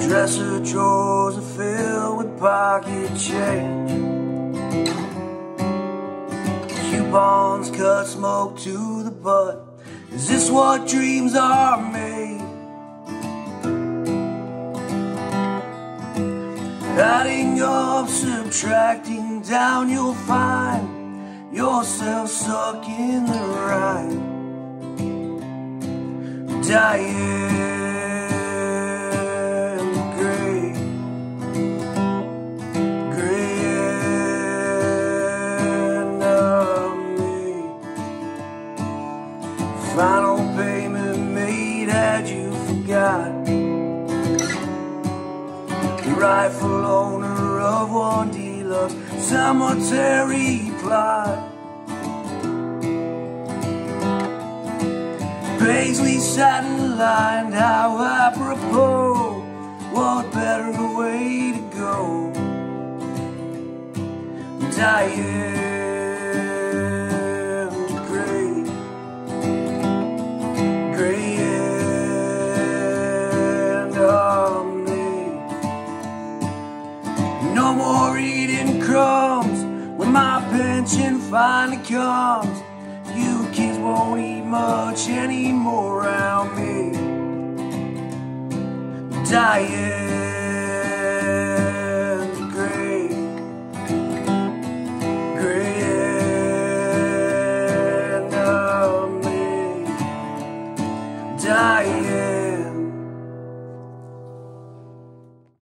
Dresser drawers are filled with pocket change. Coupons cut smoke to the butt. Is this what dreams are made? Adding up, subtracting down, you'll find yourself stuck in the ride. Diane Final payment made, had you forgot? The rightful owner of one dealer's cemetery plot. Paisley satin lined, how apropos. What better way to go? Diane No more eating crumbs when my pension finally comes. You kids won't eat much anymore around me. Diane.